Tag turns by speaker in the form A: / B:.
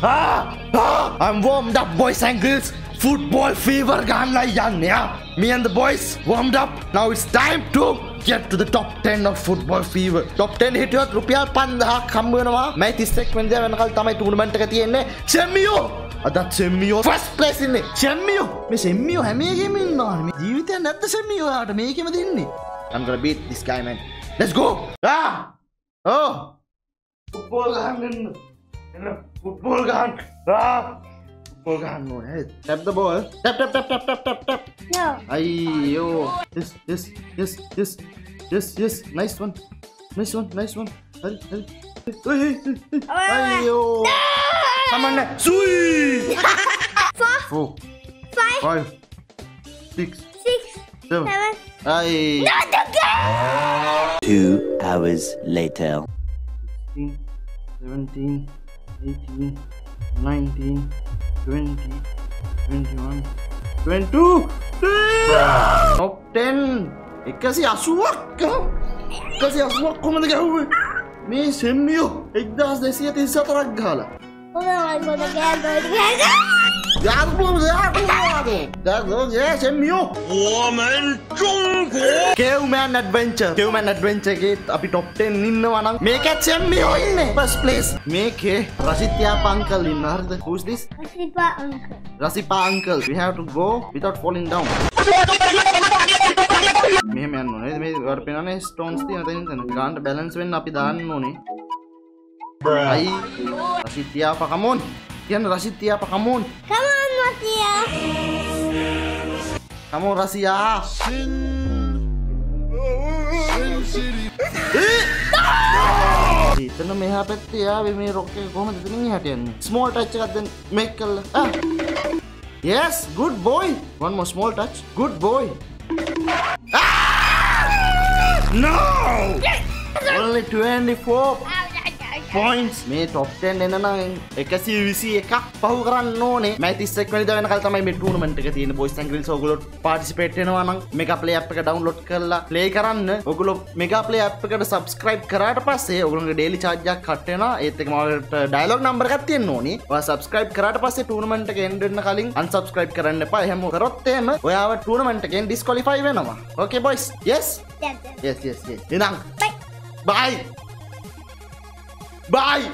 A: Ah, ah, I'm warmed up, boys and girls. Football fever ගන්නයි යන්න යා. Me and the boys warmed up. Now it's time to get to the top 10 of football fever. top 10 හිටියොත් රුපියල් 5000ක් හම්බ වෙනවා. මයි 31 වෙනිදා වෙනකල් තමයි ටූර්නමන්ට් එක තියෙන්නේ. සෙම්මියෝ අදත් සෙම්මියෝ ෆස්ට් ප්ලේස් ඉන්නේ. සෙම්මියෝ මේ සෙම්මියෝ හැම එකෙම ඉන්නවානේ. මේ ජීවිතයක් නැද්ද සෙම්මියෝ යාට මේකෙම දෙන්නේ. I'm gonna beat this guy man. Let's go. Ah! Oh! Football ගහන්න Football ফুটবল Ah, football গান no hey tap the ball. Tap tap tap tap tap tap tap.
B: No.
A: ayyo yes yes yes yes yes yes. Nice one. Nice one nice one. Hurry hurry. Oh, ayyo no!
B: come on sweet four.
A: Four.
B: Five.
A: Five. Six.
B: Six.
A: Seven,
B: seven.
A: Ay.
B: Not again!
C: Two hours later.
A: 16, 17, 18, 19, 20, 21, 22! Top 10! එකසි අසුවක් එකසි අසුවක් කොමද ගැහුව මේ සෙම්මියෝ එක්දස් දෙසිය තිස් සතරක් ගාල
B: Hold on, I'm gonna get go again.
A: සෙම්මියෝ කෙවමන් ඇඩවෙන්ච කෙවමන් ඇඩවෙන්චගේ අපි ටොප්ටෙන් ඉන්න වනම් මේකත් සෙම්මියෝ ඉන්න පස් පලේස් මේකේ රසිත්‍යයා පංකල් ඉන්න හරිද හුස්දිස්
B: Asipa uncle.
A: Rasipa uncle, we have to go without falling down. මෙහෙම යන්න ඕනේ. මේ වට පේනනේ stones තියෙන තැනින් තැන. ගාන්න balance වෙන්න අපි දාන්න ඕනේ. Hai, Rasiti apa kamu? Tian
B: Rasiti apa kamu?
A: Kamu Matia. Kamu Rasia. Sin. Eh. ya, bimi roke kamu di sini ya Tian. Small touch katen Michael. Ah. Yes, good boy. One more small touch. Good boy. Ah! No! Only 24. Points මේ top 10 එන්න නම් 121ක් පහු කරන්න ඕනේ. මම 31 වෙනිදා වෙනකල් තමයි මේ ටූර්නමන්ට් එක තියෙන්නේ. බොයිස් ඇන්ඩ් ගර්ල්ස් ඔයගොල්ලෝ පාටිසිපේට් වෙනවා නම් මෙගා ප්ලේ ඇප් එක ඩවුන්ලෝඩ් කරලා ප්ලේ කරන්න. ඔයගොල්ලෝ මෙගා ප්ලේ ඇප් එකට සබ්ස්ක්‍රයිබ් කරාට පස්සේ ඔයගොල්ලෝගේ ඩේලි charge එකක් කට් වෙනවා. ඒත් එක්කම ඔයාලට ඩයලොග් නම්බර් එකක් තියෙන්න ඕනේ. ඔයා සබ්ස්ක්‍රයිබ් කරාට පස්සේ ටූර්නමන්ට් එක එන්න වෙන්න කලින් unsubscribe කරන්න එපා. එහෙම කරොත් එහෙම ඔයාව ටූර්නමන්ට් එකෙන් ඩිස්කොලිෆයි වෙනවා. Okay boys? Yes?
B: Yeah, yeah.
A: Bye.